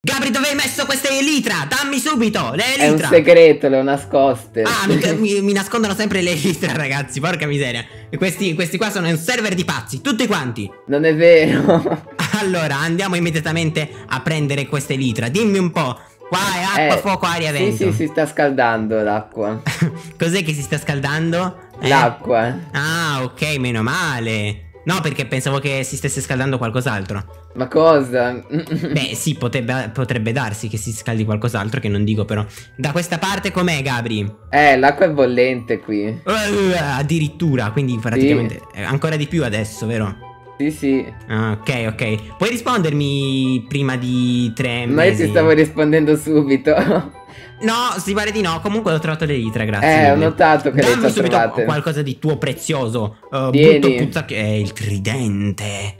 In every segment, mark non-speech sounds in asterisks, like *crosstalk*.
Gabri, dove hai messo queste elitra? Dammi subito, le È un elitra! segreto, le ho nascoste. Ah, mi, *laughs* mi- mi nascondono sempre le elitra, ragazzi, porca miseria. E questi, questi qua sono un server di pazzi, tutti quanti. Non è vero. *laughs* Allora, andiamo immediatamente a prendere queste elitra. Dimmi un po', qua è acqua, Eh, fuoco, aria, Sì, vento. sì, si sta scaldando l'acqua. *laughs* Cos'è che si sta scaldando? Eh? L'acqua. Ah, ok, meno male. No, perché pensavo che si stesse scaldando qualcos'altro. Ma cosa? *laughs* Beh, sì, potrebbe, potrebbe darsi che si scaldi qualcos'altro, che non dico però. Da questa parte com'è, Gabri? Eh, l'acqua è bollente qui. Uh, addirittura, quindi praticamente eh, ancora di più adesso, vero? Sì, sì. Ah, ok, ok. Puoi rispondermi prima di tre Ma io mesi? ti stavo rispondendo subito. *laughs* No, si pare di no. Comunque ho trovato le litra, grazie. Eh, ho notato che le Dammi hai subito trovate. qualcosa di tuo prezioso. Uh, Vieni. puzza che è il tridente.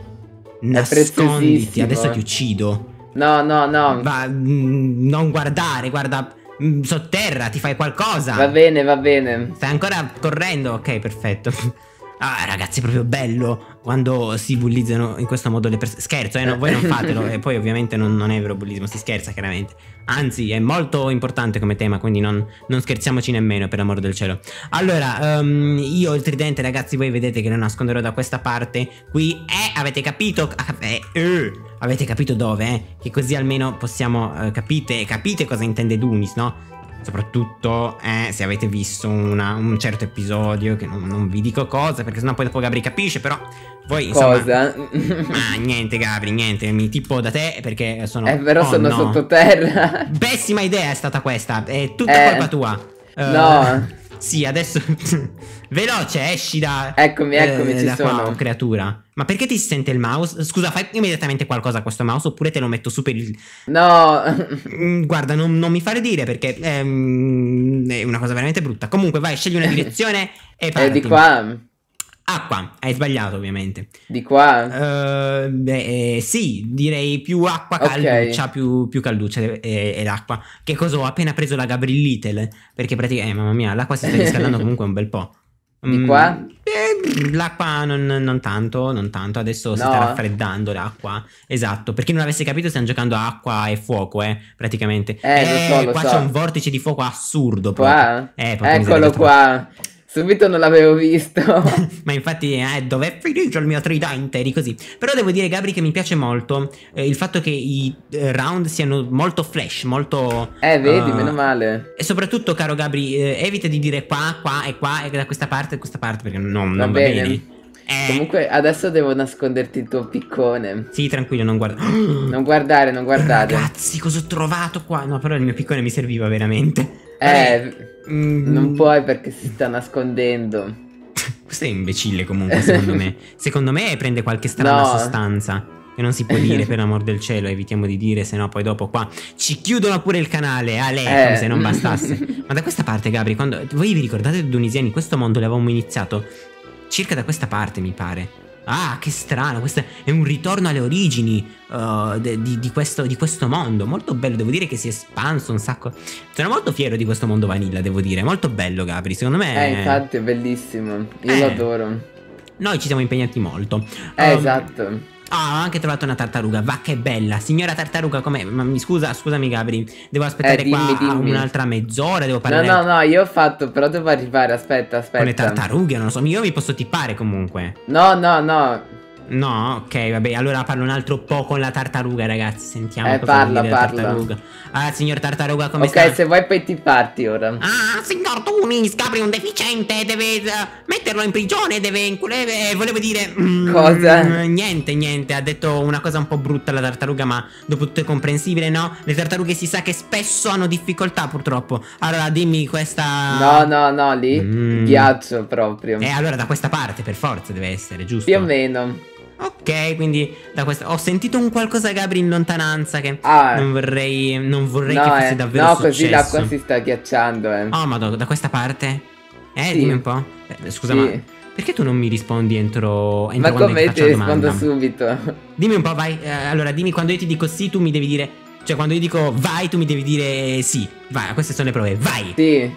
Nasconditi, adesso ti uccido. No, no, no. Va, mm, non guardare, guarda mm, sotterra, ti fai qualcosa. Va bene, va bene. Stai ancora correndo? Ok, perfetto. *laughs* Ah, ragazzi, è proprio bello quando si bullizzano in questo modo le persone. Scherzo, eh, no, voi non fatelo. e poi, ovviamente, non, non è vero bullismo, si scherza chiaramente. Anzi, è molto importante come tema, quindi non, non scherziamoci nemmeno, per amor del cielo. Allora, ehm, io il tridente, ragazzi, voi vedete che lo nasconderò da questa parte. Qui, eh, avete capito? Ah, eh, eh, avete capito dove, eh? Che così almeno possiamo, eh, capite, capite cosa intende Dunis, no? Soprattutto eh, se avete visto una- un certo episodio, che non, non vi dico cosa, perché sennò poi dopo Gabri capisce, però voi insomma... Cosa? *laughs* Ah, niente Gabri, niente, mi tipo da te perché sono... Eh, però oh, sono no. sottoterra. Pessima idea è stata questa, è tutta Eh, colpa tua. No. Sì, adesso... *laughs* Veloce, esci da... Eccomi, eccomi, eh, ci da qua, sono. creatura. Ma perché ti sente il mouse? Scusa, fai immediatamente qualcosa a questo mouse oppure te lo metto su per il... No. *laughs* Mm, Guarda, non, non mi fare dire perché ehm, è una cosa veramente brutta. Comunque, vai, scegli una *laughs* direzione e Eh, parti. di qua. Acqua, hai sbagliato ovviamente. Di qua. Eh, beh, eh, sì, direi più acqua calduccia, più, più calduccia è, è- l'acqua. Che cosa ho appena preso la Gabriel Little? Perché praticamente, eh, mamma mia, l'acqua si sta riscaldando *laughs* comunque un bel po'. Di Mm, qua? eh, l'acqua non, non tanto, non tanto, adesso si No. sta raffreddando l'acqua. Esatto, per chi non avesse capito stiamo giocando a acqua e fuoco, eh, praticamente. Eh, lo so, lo qua so. c'è un vortice di fuoco assurdo Qua? Eh, Eccolo qua. Subito non l'avevo visto. *laughs* ma infatti, eh, dov'è finito il mio tridente? Eri così. Però devo dire, Gabri, che mi piace molto eh, il fatto che i eh, round siano molto flash, molto. Eh, vedi, eh, meno male. E soprattutto, caro Gabri, eh, evita di dire qua, qua e qua e da questa parte e questa parte perché non, non va, bene. bene. Eh, Comunque, adesso devo nasconderti il tuo piccone. Sì, tranquillo, non guarda. Non guardare, non guardare. Ragazzi, cosa ho trovato qua? No, però il mio piccone mi serviva veramente. Eh, Mm, non puoi perché si sta nascondendo. *laughs* Questo è imbecille comunque, secondo me. Secondo me prende qualche strana No. sostanza. Che non si può dire *laughs* per amor del cielo, evitiamo di dire, se no poi dopo qua ci chiudono pure il canale, a lei, Eh. come se non bastasse. *laughs* Ma da questa parte, Gabri, quando voi vi ricordate Dunisiani, questo mondo l'avevamo iniziato circa da questa parte, mi pare. Ah, che strano, questo è un ritorno alle origini uh, di, di questo, di questo mondo. Molto bello, devo dire che si è espanso un sacco. Sono molto fiero di questo mondo vanilla, devo dire. Molto bello, Gabri. Secondo me. Eh, infatti è bellissimo. Io Eh. lo adoro. Noi ci siamo impegnati molto. Eh, Um, esatto. Ah, ho anche trovato una tartaruga. Va che bella. Signora tartaruga, com'è? Ma mi scusa, scusami, Gabri. Devo aspettare Eh, dimmi, qua dimmi. un'altra mezz'ora. Devo No, parlare no, no, io ho fatto, però devo arrivare. Aspetta, con le aspetta. tartarughe. Non lo so. Io mi posso tippare comunque. No, no, no. No, ok, vabbè. Allora parlo un altro po' con la tartaruga, ragazzi. Sentiamo Eh, cosa parla, parla. tartaruga. Ah, signor tartaruga, come ok, sta? se vuoi poi ti parti ora. Ah, signor Tunis, è un deficiente, deve eh, metterlo in prigione, deve... eh, volevo dire... mm, Cosa? Niente, niente, ha detto una cosa un po' brutta la tartaruga, ma dopo tutto è comprensibile, no? Le tartarughe si sa che spesso hanno difficoltà, purtroppo. Allora, dimmi questa... No, no, no, lì. Mm. Ghiaccio proprio. Eh, allora da questa parte, per forza, deve essere, giusto? Più o meno. Ok, quindi da questa... Ho sentito un qualcosa, Gabri, in lontananza che... Ah. Non vorrei... Non vorrei no, che fosse eh, davvero no, successo. così l'acqua si sta ghiacciando, eh. Oh, ma da, questa parte? Eh, Sì. dimmi un po'. Eh, scusa, Sì. ma perché tu non mi rispondi entro, entro Ma come ti rispondo subito? Dimmi un po', vai. eh, allora, dimmi quando io ti dico sì, tu mi devi dire. Cioè, quando io dico vai, tu mi devi dire sì. Vai, queste sono le prove. Vai. Sì.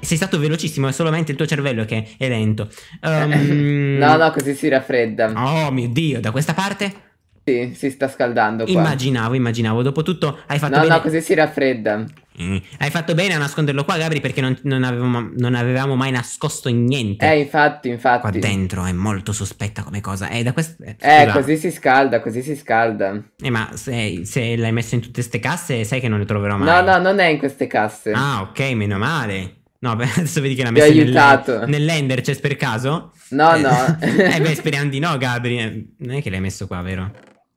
Sei stato velocissimo, è solamente il tuo cervello che è lento. Ehm, *laughs* No, no, così si raffredda. Oh mio dio, da questa parte? Sì, si sta scaldando qua. Immaginavo, immaginavo. Dopotutto hai fatto No, bene. no, così si raffredda. Mm. Hai fatto bene a nasconderlo qua, Gabri, perché non, non avevamo, non avevamo mai nascosto niente. Eh, infatti, infatti. Qua dentro è molto sospetta come cosa. Eh, da quest- eh, Eh, così si scalda, così si scalda. Eh, ma se, se l'hai messo in tutte ste casse, sai che non le troverò mai. No, no, non è in queste casse. Ah, ok, meno male. No, beh, *laughs* adesso vedi che l'ha messo aiutato. nell'ender, c'è per caso? No, Eh, no. *laughs* eh beh, speriamo di no, Gabri. Eh, Non è che l'hai messo qua, vero?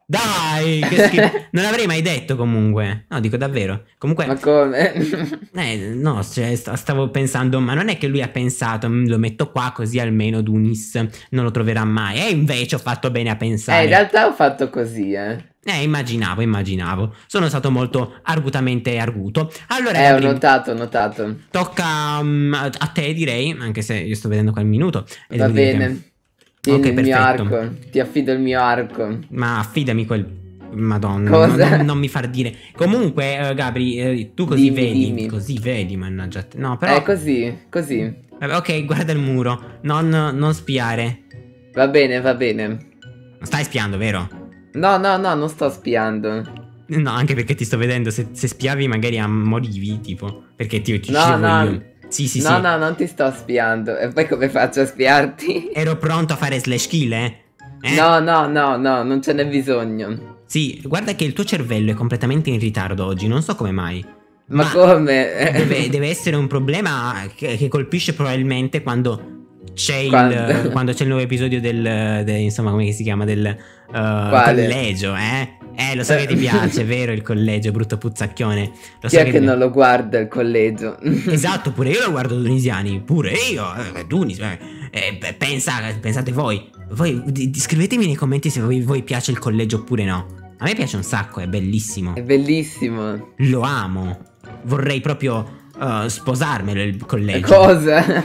Dai, *laughs* che schifo. Non l'avrei mai detto comunque. No, dico davvero. Comunque, Ma come? *laughs* eh, no, cioè, st- stavo pensando, ma non è che lui ha pensato, "Mm, lo metto qua così almeno Dunis non lo troverà mai. E invece ho fatto bene a eh, pensare. in realtà ho fatto così, eh. Eh, immaginavo, immaginavo. Sono stato molto argutamente arguto. Allora, Eh, ho notato, ho notato. tocca mm, a te, direi, anche se io sto vedendo qua il minuto. Va bene. Ok, il mio perfetto. arco. Ti affido il mio arco. Ma affidami quel. Madonna, Cosa? non, non mi far dire. Comunque, eh, Gabri, eh, tu così Dimmi, vedi. dimmi. Così vedi, mannaggia. No, però. Eh, così, così. Vabbè, ok, guarda il muro. Non, non spiare. Va bene, va bene. Stai spiando, vero? No, no, no, non sto spiando. No, anche perché ti sto vedendo. Se, se spiavi, magari morivi, tipo. Perché ti, ti No, uccidevo no. io. Sì, sì, no, sì. no, non ti sto spiando. E poi come faccio a spiarti? *laughs* Ero pronto a fare slash kill, eh? Eh? No, no, no, no, non ce n'è bisogno. Sì, guarda che il tuo cervello è completamente in ritardo oggi, non so come mai. Ma, come? Deve, deve essere un problema che, che colpisce probabilmente quando c'è il, Quando? quando c'è il nuovo episodio del, de- insomma, come si chiama, del uh, collegio, eh? Eh, lo so che ti piace, vero, il collegio, brutto puzzacchione. Lo Chi so è che ti- non lo guarda il collegio? *laughs* Esatto, pure io lo guardo tunisiani, pure io, eh, Tunis, eh, eh, pensa, pensate voi, voi di- scrivetemi nei commenti se voi, voi piace il collegio oppure no. A me piace un sacco, è bellissimo, È bellissimo. lo amo, vorrei proprio eh, sposarmelo il collegio. Cosa?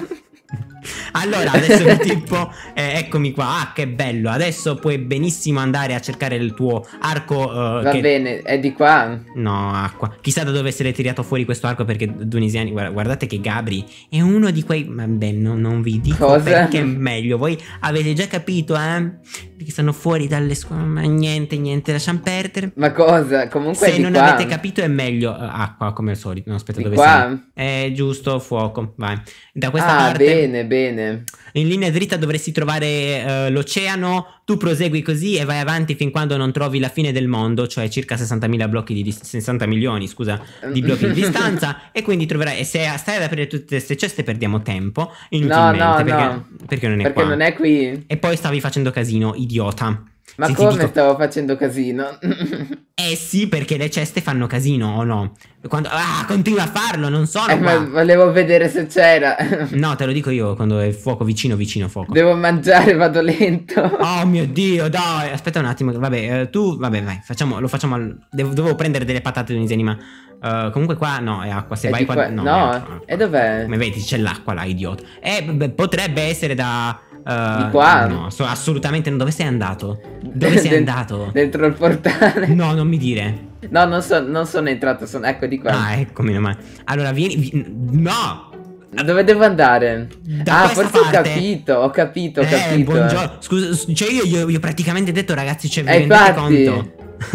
Allora, adesso il tipo, eh, eccomi qua, ah che bello, adesso puoi benissimo andare a cercare il tuo arco eh, Va che- bene, è di qua? No, acqua. Chissà da dove essere tirato fuori questo arco perché tunisiani. guarda- Guardate che Gabri è uno di quei. Vabbè, no- non vi dico Cosa? perché è meglio. Voi avete già capito, eh? Perché stanno fuori dalle scuole. Ma niente, niente, lasciamo perdere. Ma cosa? Comunque è Se non qua. avete capito è meglio. eh, acqua, come al solito. No, aspetta, Di dove qua? sei? È giusto, fuoco. Vai. Da questa ah, parte. bene, bene. In linea dritta dovresti trovare eh, l'oceano, tu prosegui così e vai avanti fin quando non trovi la fine del mondo, cioè circa 60.000 blocchi di dis- 60 milioni, scusa, di blocchi di *laughs* distanza e quindi troverai e se stai ad aprire tutte queste ceste perdiamo tempo inutilmente no, perché, no. perché non è Perché qua. non è qui. E poi stavi facendo casino, idiota. Ma Se come dico- stavo facendo casino? *laughs* Eh sì, perché le ceste fanno casino o no? Quando ah, continua a farlo, non sono eh, ma volevo vedere se c'era. *laughs* No, te lo dico io quando è fuoco vicino vicino fuoco. Devo mangiare, vado lento. Oh mio *laughs* dio, dai, aspetta un attimo. Vabbè, eh, tu, vabbè, vai, facciamo, lo facciamo. Al, devo, dovevo prendere delle patate tunisiane, ma eh, comunque qua no, è acqua. Se È vai di qua, qua- no, no, acqua. e dov'è? Come vedi, c'è l'acqua là, idiota. Eh, potrebbe essere da. Eh, Di qua? No, so- assolutamente. non. Dove sei andato? Dove *laughs* sei Den- andato? Dentro il portale. No, non mi dire. No, non, so- non sono entrato, sono... ecco di qua. Ah, ecco, meno male. Allora, vieni. vi- no! Dove devo andare? Da ah, forse ho parte. capito, ho capito, ho eh, capito. buongiorno. Scusa, cioè io, io, io praticamente detto, ragazzi, cioè, vi Eh, rendete conto?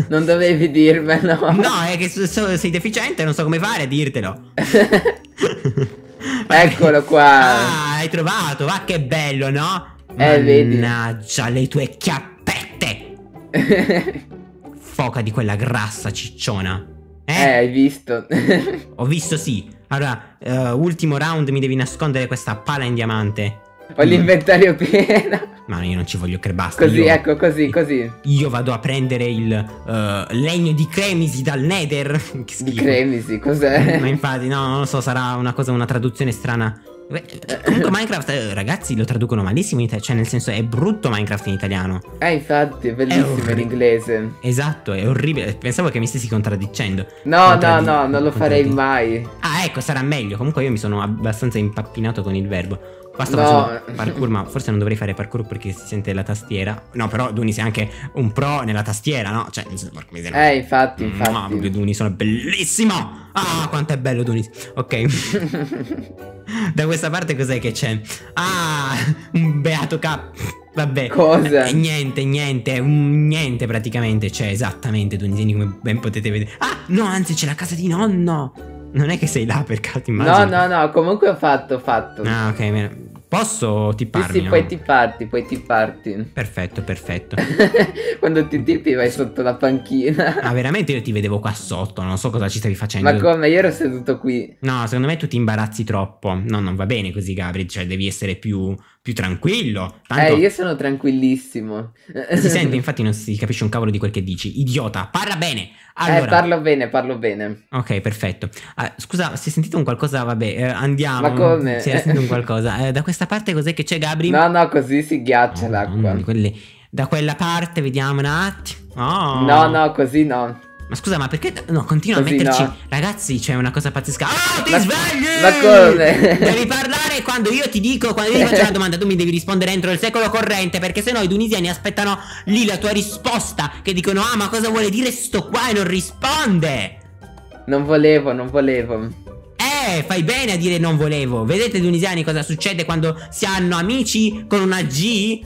non dovevi dirmelo. *laughs* No, è che so- sei deficiente, non so come fare a dirtelo. *laughs* Eccolo qua. Ah, hai trovato, va che bello, no? Eh, vedi. Mannaggia le tue chiappette. *laughs* Foca di quella grassa cicciona. eh, Eh? hai visto. *laughs* Ho visto sì. Allora, eh, ultimo round mi devi nascondere questa pala in diamante. Ho l'inventario pieno. Ma io non ci voglio credere, basta. Così, io, ecco, così, così. io vado a prendere il eh, legno di cremisi dal nether. *laughs* che Di cremisi, cos'è? Ma infatti, no, non lo so, sarà una cosa, una traduzione strana. Comunque Minecraft, eh, ragazzi, lo traducono malissimo in italiano, cioè nel senso è brutto Minecraft in italiano. Eh, infatti, è bellissimo orribile. in inglese. Esatto, è orribile. Pensavo che mi stessi contraddicendo. No, Contraddi- no, no, non lo farei mai. Ah, ecco, sarà meglio. Comunque io mi sono abbastanza impappinato con il verbo. Qua sto No. parkour, ma forse non dovrei fare parkour perché si sente la tastiera. No, però Duni sei anche un pro nella tastiera, no? Cioè. Eh, infatti, No, infatti. proprio Duni sono bellissimo. Ah, quanto è bello Duni. Ok. *laughs* *laughs* da questa parte cos'è che c'è? Ah, un beato cap. Vabbè, Cosa? eh, niente, niente, un- niente praticamente. Cioè, esattamente, Tunisiani, come ben potete vedere. Ah, no, anzi, c'è la casa di nonno. Non è che sei là per caso, No, immagino. no, no, comunque ho fatto, ho fatto. Ah, ok, bene. Posso Sì, tipparmi? sì, no? puoi tipparti, puoi tipparti. Perfetto, perfetto. *laughs* Quando ti tippi vai sotto la panchina. Ah, veramente io ti vedevo qua sotto, non so cosa ci stavi facendo. Ma come? Io ero seduto qui. No, secondo me tu ti imbarazzi troppo. No, non va bene così, Gabri. Cioè, devi essere più, più tranquillo. Tanto Eh, io sono tranquillissimo. si sente, *laughs* infatti, non si capisce un cavolo di quel che dici. Idiota, parla bene. Allora, Eh, parlo bene, parlo bene. ok, perfetto. Ah, scusa, si è sentito un qualcosa? Vabbè, eh, andiamo. Ma come? Si è sentito un qualcosa. Eh, da questa parte cos'è che c'è, Gabri? No, no, così si ghiaccia Oh, l'acqua. mia, quelle- Da quella parte, vediamo un attimo. Oh. No, no, così no. Ma scusa, ma perché no, continua Così a metterci no. Ragazzi, c'è una cosa pazzesca. Ah, ti Ma- svegli! ma come? Devi parlare quando io ti dico, quando io ti faccio una domanda, tu mi devi rispondere entro il secolo corrente, perché sennò i tunisiani aspettano lì la tua risposta, che dicono "Ah, ma cosa vuole dire sto qua?" e non risponde. Non volevo, non volevo. Eh, fai bene a dire non volevo. Vedete tunisiani cosa succede quando si hanno amici con una G?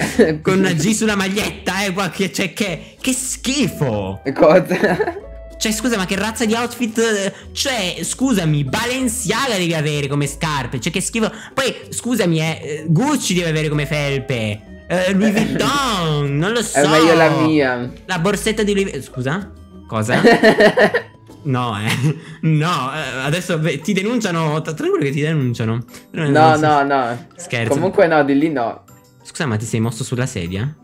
*laughs* Con una G sulla maglietta, eh, qua che c'è che che schifo. Cosa? Cioè, scusa, ma che razza di outfit? eh, Cioè, scusami, Balenciaga devi avere come scarpe. Cioè, che schifo. Poi, scusami, eh, Gucci deve avere come felpe. Eh, Louis Vuitton, non lo so. *laughs* È meglio la mia. La borsetta di Louis Vuitton. Scusa? Cosa? *laughs* No, eh. *laughs* No, eh, adesso beh, ti denunciano. Tranquillo che ti denunciano. No, no, no. Scherzo. Comunque no, di lì no. Scusa, ma ti sei mosso sulla sedia?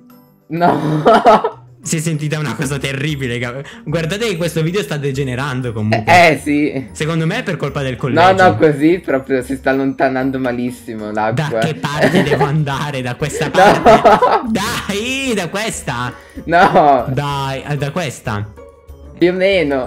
No. *laughs* Si è sentita una cosa terribile. Guardate che questo video sta degenerando comunque. Eh sì. Secondo me è per colpa del No, collegio. no, così proprio si sta allontanando malissimo Da l'acqua. che parte devo andare? Da questa *laughs* parte? No. Dai, da questa. No, Dai, eh, da questa. più o meno.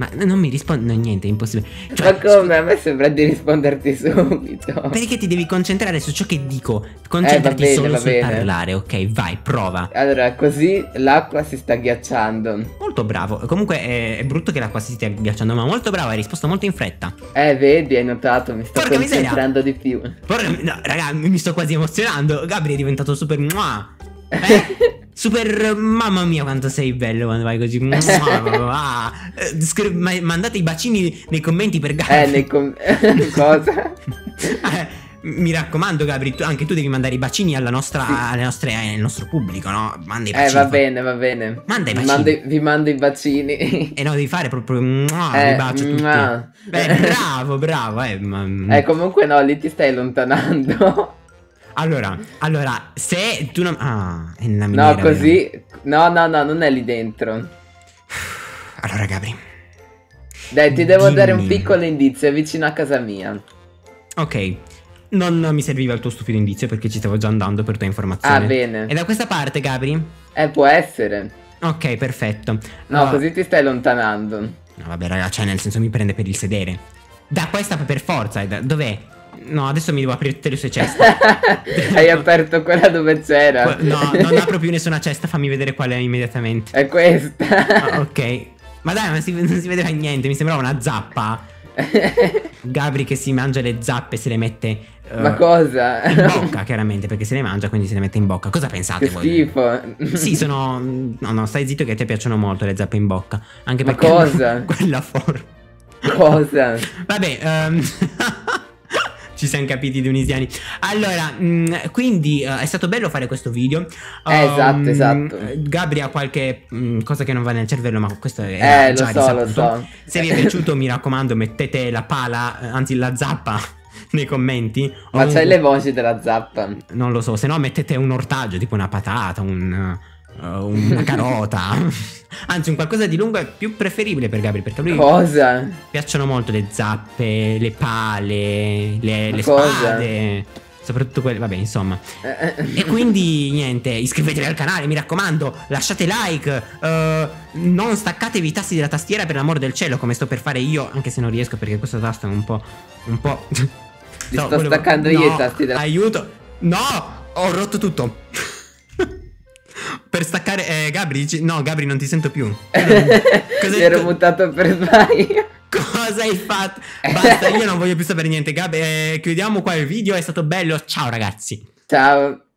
Ma non mi risponde no, niente, è impossibile. Cioè, Ma come? A me sembra di risponderti subito. Perché ti devi concentrare su ciò che dico. Concentrati Eh, bene, solo sul parlare, ok? Vai, prova. Allora, così l'acqua si sta ghiacciando. Molto bravo. Comunque è, è brutto che l'acqua si stia ghiacciando, ma molto bravo, hai risposto molto in fretta. Eh, vedi, hai notato, mi sto Porca miseria. concentrando di più. Porca- no, raga, mi sto quasi emozionando. Gabri è diventato super. mua. Eh? *laughs* Super. Mamma mia, quanto sei bello quando vai così. Ah. Eh, scri- ma- mandate i bacini nei commenti per Gabri. Eh, nei com- *laughs* Cosa? Eh, mi raccomando, Gabri, tu- anche tu devi mandare i bacini alla nostra, Sì. alle nostre, eh, al nostro pubblico, no? Manda i Eh, bacini. va fa- bene, va bene. Manda i vi bacini. mando, i- vi mando i bacini. E no, devi fare proprio. mua, Eh, bacio tutti. Beh, bravo, bravo. Eh, ma- Eh, comunque no, lì ti stai allontanando. Allora, allora, se tu non. Ah, è una No, miniera, vero? così. No, no, no, non è lì dentro. Allora, Gabri. Dai, ti devo dare un piccolo indizio, è vicino a casa mia. Ok. Non mi serviva il tuo stupido indizio perché ci stavo già andando per tua informazione. Ah, bene. E da questa parte, Gabri? Eh, può essere. Ok, perfetto. No, Ah, così ti stai allontanando. No, vabbè, raga, cioè, nel senso mi prende per il sedere. Da questa per forza. da- Dov'è? No, adesso mi devo aprire tutte le sue ceste. *laughs* Hai aperto quella dove c'era. No, non apro più nessuna cesta, fammi vedere qual è immediatamente. È questa. Ah, ok. Ma dai, ma si- non si vedeva niente, mi sembrava una zappa. *laughs* Gabri che si mangia le zappe e se le mette eh, Ma cosa? in bocca, chiaramente, perché se le mangia, quindi se le mette in bocca. Cosa pensate Che voi? schifo. Sì, sono. No, no, stai zitto che a te piacciono molto le zappe in bocca. Anche Ma perché. cosa? *laughs* Quella forma. Cosa? Vabbè, ehm, ci siamo capiti tunisiani. Allora, mh, quindi eh, è stato bello fare questo video. Eh, esatto, Um, esatto. Gabri ha qualche mh, cosa che non va nel cervello, ma questo è Eh, lo già so, lo so. Se vi è piaciuto, mi raccomando, mettete la pala, eh, anzi la zappa *laughs* nei commenti. Ma c'hai le voci della zappa. Non lo so, se no mettete un ortaggio, tipo una patata, un, una carota. *laughs* Anzi, un qualcosa di lungo è più preferibile per Gabri, perché a lui Cosa? piacciono molto le zappe, le pale, le, le spade. Soprattutto quelle, vabbè, insomma. Eh, E quindi niente, iscrivetevi al canale, mi raccomando, lasciate like, eh, non staccatevi i tasti della tastiera per l'amor del cielo, come sto per fare io, anche se non riesco perché questo tasto è un po'. un po'. Li *laughs* sto staccando io no, i tasti della- Aiuto! No! Ho rotto tutto! Per staccare. Eh, Gabri, no, Gabri, non ti sento più. Cosa- *laughs* Mi ero mutato per sbaglio. *laughs* Cosa hai fatto? Basta, io non voglio più sapere niente. Gabri, eh, chiudiamo qua il video. È stato bello. Ciao, ragazzi. Ciao.